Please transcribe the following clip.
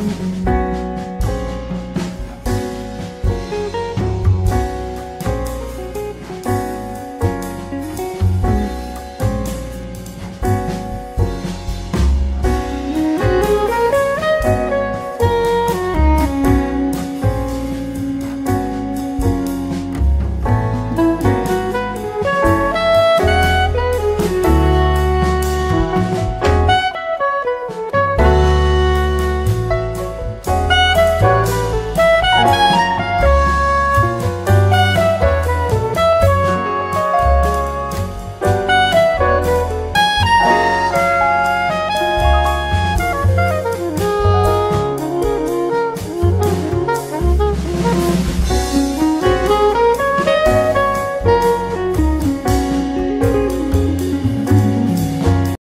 Mm-hmm.